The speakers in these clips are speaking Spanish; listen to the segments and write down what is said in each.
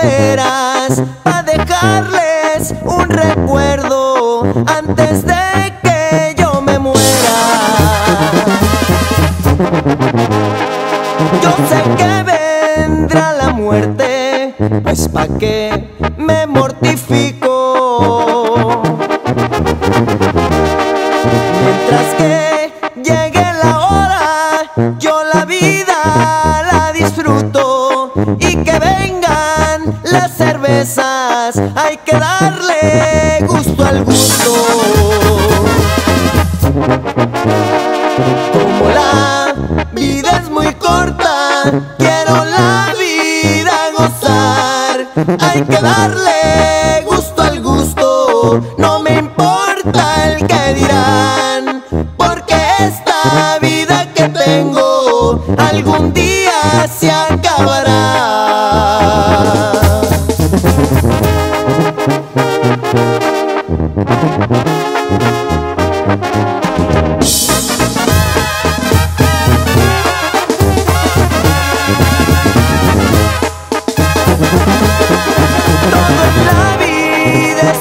quieran de a de veras, para dejarles un recuerdo antes de que yo me muera. Yo sé que vendrá la muerte, pues pa' qué me mortifico. Mientras que llegue la hora, yo la vida hay que darle gusto al gusto. Como la vida es muy corta, quiero la vida gozar. Hay que darle gusto al gusto, no me importa el que dirán, porque esta vida que tengo algún día se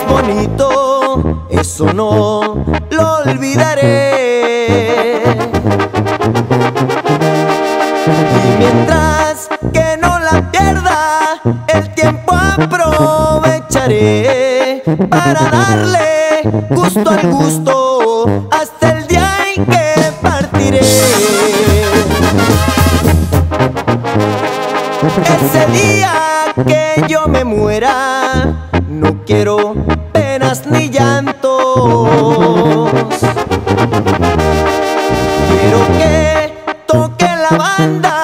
bonito, eso no lo olvidaré. Y mientras que no la pierda, el tiempo aprovecharé para darle gusto al gusto hasta el día en que partiré. Ese día que yo me muera, no quiero ni llantos. Quiero que toque la banda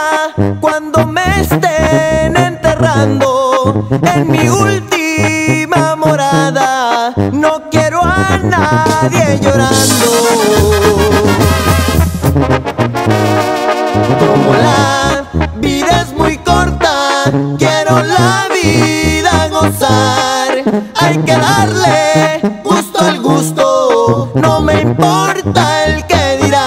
cuando me estén enterrando en mi última morada. No quiero a nadie llorando. Como la vida es muy corta, quiero la vida gozar. Hay que darle gusto al gusto, no me importa el que dirán,